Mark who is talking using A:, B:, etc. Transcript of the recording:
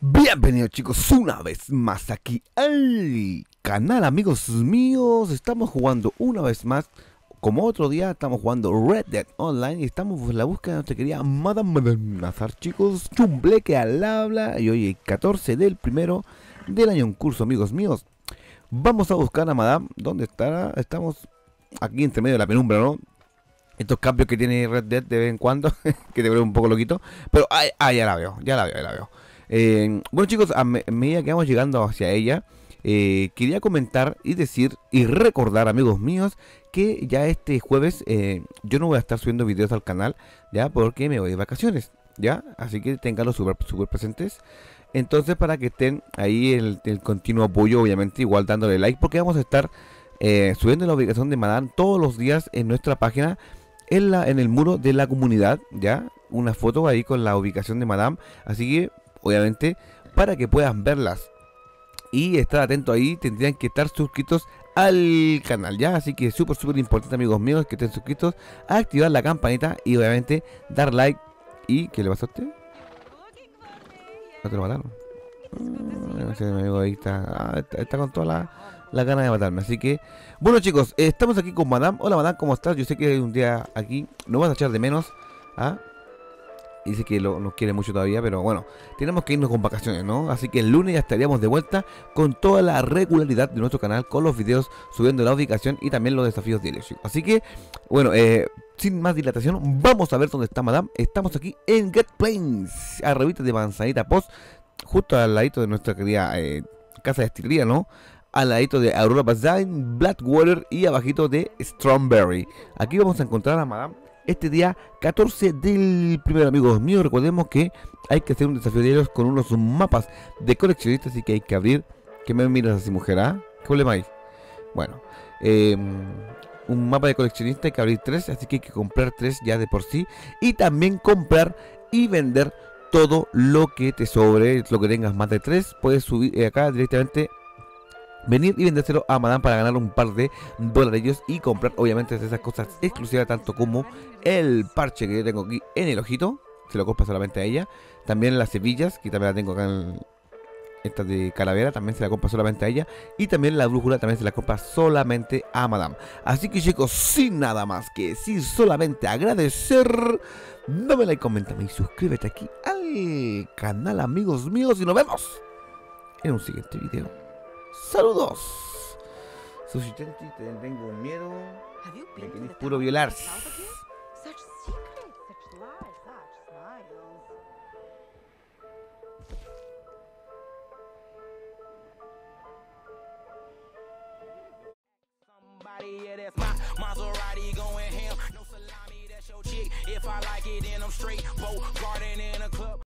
A: Bienvenidos chicos una vez más aquí al canal amigos míos. Estamos jugando una vez más. Como otro día estamos jugando Red Dead Online Y estamos en la búsqueda de nuestra querida Madame Nazar chicos. Chumbleque al habla. Y hoy es 14 del primero del año en curso amigos míos. Vamos a buscar a Madame. ¿Dónde estará? Estamos aquí entre medio de la penumbra ¿no? Estos cambios que tiene Red Dead de vez en cuando Que te veo un poco loquito Pero ah, ah, ya la veo, ya la veo, ya la veo eh, bueno chicos, a me- medida que vamos llegando hacia ella, eh, quería comentar y decir y recordar amigos míos que ya este jueves eh, yo no voy a estar subiendo videos al canal ya porque me voy de vacaciones, ya, así que tenganlo súper súper presentes. Entonces para que estén ahí el, continuo apoyo, obviamente igual dándole like porque vamos a estar subiendo la ubicación de Madame todos los días en nuestra página. En, la, en el muro de la comunidad, ya, una foto ahí con la ubicación de Madame. Así que obviamente, para que puedan verlas y estar atento ahí, tendrían que estar suscritos al canal, ¿ya? Así que súper, súper importante, amigos míos, que estén suscritos, activar la campanita y obviamente dar like. ¿Y qué le pasó a usted? ¿No te lo? Ah, amigo ahí está, ah, está con toda la, la gana de matarme. Así que, bueno, chicos, eh, estamos aquí con Madame. Hola, Madame, ¿cómo estás? Yo sé que un día aquí no vas a echar de menos. ¿ah? Dice que lo, nos quiere mucho todavía, pero bueno, tenemos que irnos con vacaciones, ¿no? Así que el lunes ya estaríamos de vuelta con toda la regularidad de nuestro canal, con los videos, subiendo la ubicación y también los desafíos diarios. Así que, bueno, eh, sin más dilatación, vamos a ver dónde está Madame. Estamos aquí en Get Plains, arribita de Manzanita Post, justo al ladito de nuestra querida eh, casa de estilería, ¿no? Al ladito de Aurora Bazaar, Blackwater y abajito de Strawberry. Aquí vamos a encontrar a Madame este día 14 del primero, amigos míos. Recordemos que hay que hacer un desafío de ellos con unos mapas de coleccionistas y que hay que abrir. Que me miras así, mujer, ¿ah? ¿Qué problema hay? Bueno, eh, un mapa de coleccionista hay que abrir tres, así que hay que comprar tres ya de por sí. Y también comprar y vender todo lo que te sobre, lo que tengas más de tres. Puedes subir eh, acá directamente venir y vendérselo a Madame para ganar un par de dólares y comprar obviamente esas cosas exclusivas tanto como el parche que yo tengo aquí en el ojito, se lo compra solamente a ella, también las cebillas, que también la tengo acá en esta de calavera, también se la compra solamente a ella, y también la brújula también se la compra solamente a Madame. Así que chicos, sin nada más que decir, solamente agradecer, dame like, coméntame y suscríbete aquí al canal amigos míos y nos vemos en un siguiente video. Saludos. Suscitente, te tengo miedo.
B: Have you
A: Me queréis
B: the
A: puro violar.
B: south of here? Such secrets, such lies, such smiles.
C: Somebody, yeah, that's my Maserati going ham. No salami, that's your chick. If I like it, then I'm straight. Boat garden in a club.